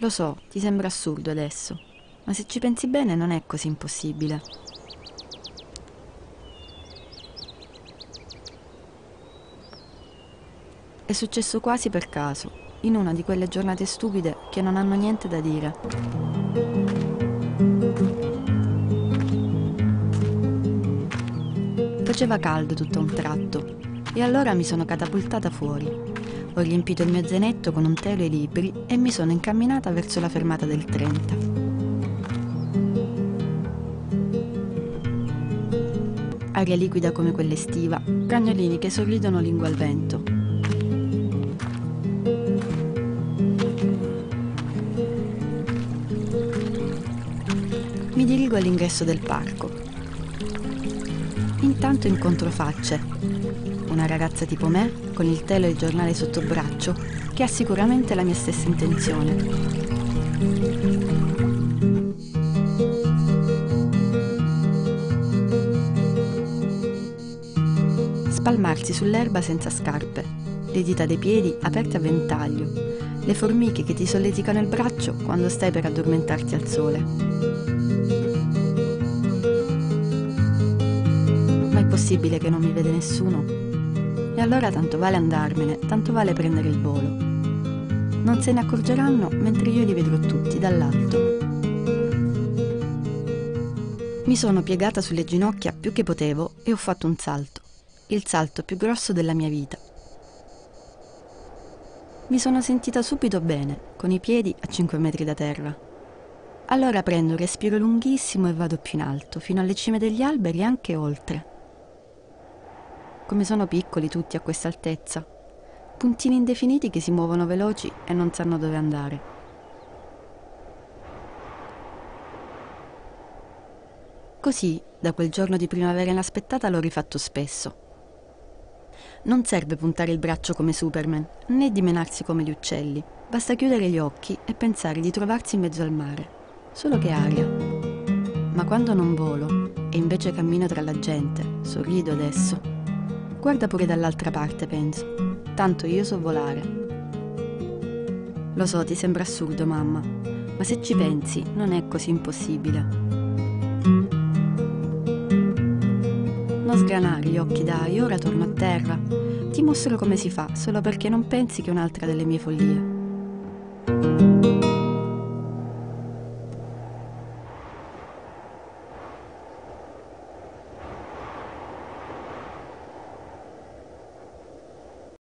Lo so, ti sembra assurdo adesso, ma se ci pensi bene non è così impossibile. È successo quasi per caso, in una di quelle giornate stupide che non hanno niente da dire. Faceva caldo tutto a un tratto e allora mi sono catapultata fuori. Ho riempito il mio zainetto con un telo e libri e mi sono incamminata verso la fermata del 30. Aria liquida come quella estiva, cagnolini che sorridono lingua al vento. Mi dirigo all'ingresso del parco. Intanto incontro facce. Una ragazza tipo me, con il telo e il giornale sotto braccio, che ha sicuramente la mia stessa intenzione. Spalmarsi sull'erba senza scarpe, le dita dei piedi aperte a ventaglio, le formiche che ti solleticano il braccio quando stai per addormentarti al sole. possibile che non mi vede nessuno? E allora tanto vale andarmene, tanto vale prendere il volo. Non se ne accorgeranno mentre io li vedrò tutti dall'alto. Mi sono piegata sulle ginocchia più che potevo e ho fatto un salto, il salto più grosso della mia vita. Mi sono sentita subito bene, con i piedi a 5 metri da terra. Allora prendo un respiro lunghissimo e vado più in alto, fino alle cime degli alberi e anche oltre. Come sono piccoli tutti a questa altezza. Puntini indefiniti che si muovono veloci e non sanno dove andare. Così, da quel giorno di primavera inaspettata, l'ho rifatto spesso. Non serve puntare il braccio come Superman, né dimenarsi come gli uccelli. Basta chiudere gli occhi e pensare di trovarsi in mezzo al mare. Solo che aria. Ma quando non volo e invece cammino tra la gente, sorrido adesso, Guarda pure dall'altra parte, penso. Tanto io so volare. Lo so, ti sembra assurdo, mamma, ma se ci pensi non è così impossibile. Non sgranare gli occhi, dai, ora torno a terra. Ti mostro come si fa, solo perché non pensi che è un'altra delle mie follie.